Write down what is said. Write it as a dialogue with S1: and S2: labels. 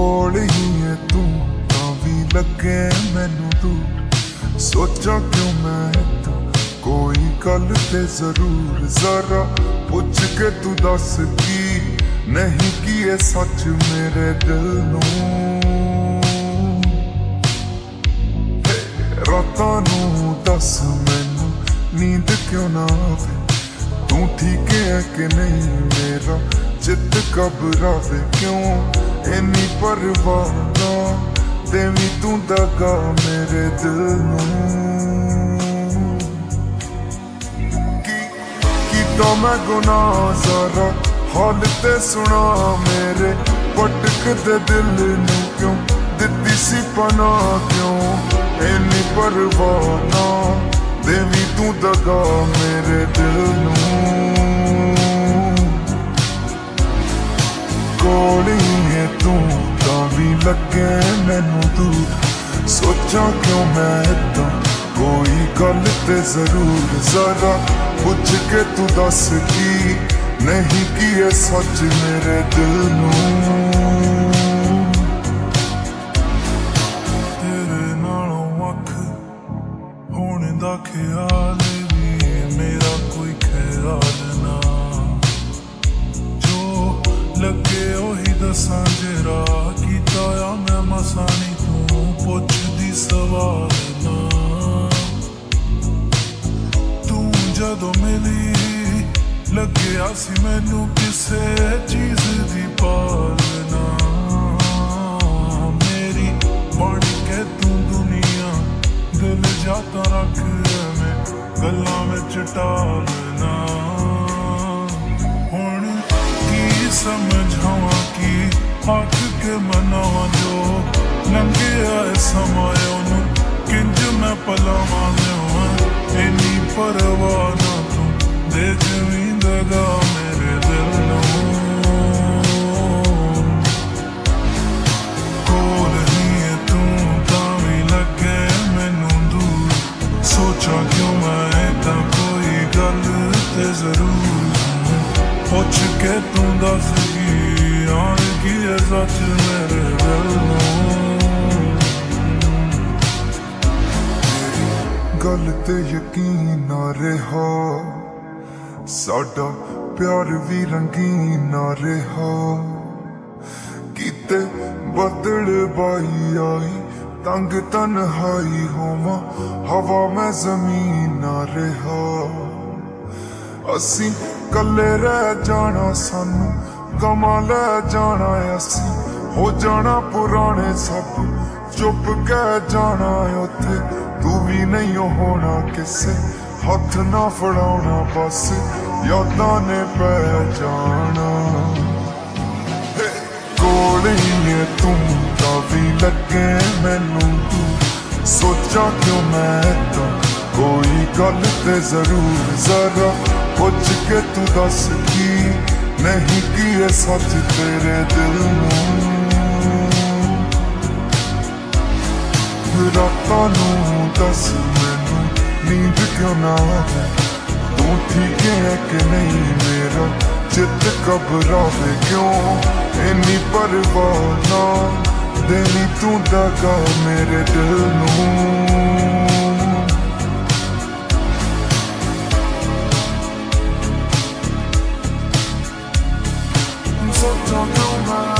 S1: ਕੋਲ ਹੀ ਹੈ ਤੂੰ, ਤਾਂ ਵੀ ਲੱਗੇ ਮੈਨੂੰ ਦੂਰ। ਸੋਚਾਂ ਕਿਉਂ ਮੈਂ ਤੂੰ ਕੋਈ ਗੱਲ ਤੇ ਜ਼ਰੂਰ ਜ਼ਰਾ ਪੁੱਛ ਕੇ ਤੂੰ ਦੱਸ ਕੀ? ਨਹੀਂ ਕੀ ਇਹ ਸੱਚ ਮੇਰੇ ਦਿਲ ਨੂੰ? ਰਾਤਾਂ ਨੂੰ ਦੱਸ ਮੈਨੂੰ, ਨੀਂਦ ਕਿਉਂ ਨਾ ਆਵੇ? ਤੂੰ ਠੀਕ ਹੈ ਕਿ ਨਹੀਂ ਮੇਰਾ? ਚਿੱਤ ਘਬਰਾਵੇ ਕਿਉਂ? ਇੰਨੀ ਪਰਵਾਹ ਨਾ ਦੇਵੀ ਤੂੰ ਦਗਾ ਮੇਰੇ ਦਿਲ ਨੂੰ। ਕੀ ਕੀਤਾ ਮੈਂ ਗੁਨਾਹ ਜ਼ਰਾ ਹਾਲ ਤੇ ਸੁਣਾ ਮੇਰੇ ਪਟਕ ਦੇ ਦਿਲ ਨੂੰ ਕਿਉਂ? ਦਿੱਤੀ ਸੀ ਪਨਾ ਕਿਉਂ? ਇੰਨੀ ਪਰਵਾਹ ਨਾ ਦੇਵੀ ਤੂੰ ਦਗਾ ਮੇਰੇ ਦਿਲ ਨੂੰ। ਮੈਨੂੰ ਦੂਰ ਸੋਚਾਂ ਕਿਉਂ ਮੈਂ ਤਾਂ ਕੋਈ ਗੱਲ ਤੇ ਜ਼ਰੂਰ ਜ਼ਰਾ ਪੁੱਛ ਕੇ ਤੂੰ ਦੱਸ ਕੀ? ਨਹੀਂ ਕੀ ਇਹ ਸੱਚ ਮੇਰੇ ਦਿਲ ਨੂੰ?
S2: ਤੇਰੇ ਨਾਲੋਂ ਅੱਖ ਹੋਣ ਦਾ ਖਿਆਲ ਵੀ ਮੇਰਾ ਕੋਈ ਖਿਆਲ ਨਾ। ਜੋ ਲੱਗੇ ਉਹੀ ਦੱਸਾਂ ਜਦੋਂ ਲੱਗਿਆ ਸੀ ਮੈਨੂੰ ਕਿਸੇ ਚੀਜ਼ ਦੀ ਪਾਲਣਾ ਮੇਰੀ ਬਣ ਕੇ ਤੂੰ ਦੁਨੀਆ, ਦਿਲ ਜਾਤਾ ਰੱਖ ਐਵੇਂ ਗੱਲਾਂ ਵਿੱਚ ਟਾਲਣਾ। ਹੁਣ ਕੀ ਸਮਝਾਵਾਂ ਕੀ ਹੱਕ ਕੇ ਮਨਾਵਾਂ ਜੋ ਲੰਘਿਆ ਏ ਸਮਾਂ, ਉਹਨੂੰ ਕਿੰਜ ਮੈਂ ਪਲਾਵਾਂ ਲਿਆਵਾਂ? ਇੰਨੀ ਪਰਵਾਹ ਤੂੰ ਦੇ ਜਵਿੰਦਗਾ ਮੇਰੇ ਦਿਲ ਨੂੰ ਕੋਲ ਹੀ ਹੈ ਤੂੰ ਤਾਂ ਵੀ ਲੱਗੇ ਮੈਨੂੰ ਦੂਰ ਸੋਚਾਂ ਕਿਉਂ ਮੈਂ ਤਾਂ ਕੋਈ ਗੱਲ ਤੇ ਜ਼ਰੂਰ ਪੁੱਛ ਕੇ ਤੂੰ ਦੱਸ ਕੀ ਆਣ ਕੀ ਹੈ ਸੱਚ ਮੇਰੇ ਦਿਲ ਨੂੰ
S1: ਗੱਲ ਤੇ ਯਕੀਨ ਨਾ ਰਿਹਾ। ਸਾਡਾ ਪਿਆਰ ਵੀ ਰੰਗੀਨ ਨਾ ਰਿਹਾ। ਕਿਤੇ ਬੱਦਲ ਬਾਈ ਆਈ, ਤੰਗ ਤਨਹਾਈ ਹੋਵਾਂ, ਹਵਾ ਮੈਂ ਜ਼ਮੀਨ ਨਾ ਰਿਹਾ। ਅਸੀਂ ਕੱਲੇ ਰਹਿ ਜਾਣਾ ਸਾਨੂੰ ਗਮਾਂ ਲੈ ਜਾਣਾ ਅਸੀਂ, ਹੋ ਜਾਣਾ ਪੁਰਾਣੇ ਸਭ ਚੁੱਪ ਕਹਿ ਜਾਣਾ ਉੱਥੇ। ਤੂੰ ਵੀ ਨਹੀਂ ਹੋਣਾ ਕਿਸੇ। ਹੱਥ ਨਾ ਫੜਾਉਣਾ ਬਸ। ਯਾਦਾਂ ਨੇ ਪੈ ਜਾਣਾ। ਕੋਲ ਹੀ ਨੇ ਤੂੰ, ਤਾਂ ਵੀ ਲੱਗੇ ਮੈਨੂੰ ਤੂੰ। ਸੋਚਾਂ ਕਿਉਂ ਮੈਂ ਤਾਂ? ਕੋਈ ਗੱਲ ਤੇ ਜ਼ਰੂਰ ਜ਼ਰਾ ਪੁੱਛ ਕੇ ਤੂੰ ਦੱਸ ਕੀ? ਨਹੀਂ ਕੀ ਸੱਚ ਤੇਰੇ ਦਿਲ ਨੂੰ? ਦੱਸ ਮੈਨੂੰ ਨੀਂਦ ਕਿਉਂ ਨਾ ਆਵੇ? ਤੂੰ ਠੀਕ ਹੈ ਕਿ ਨਹੀਂ ਮੇਰਾ? ਚਿੱਤ ਘਬਰਾਵੇ ਕਿਉਂ? ਇੰਨੀ ਪਰਵਾਹ ਨਾ ਦੇਣੀ ਤੂੰ ਦਗਾ ਮੇਰੇ ਦਿਲ ਨੂੰ।
S2: ਸੋਚਾਂ ਕਿਉਂ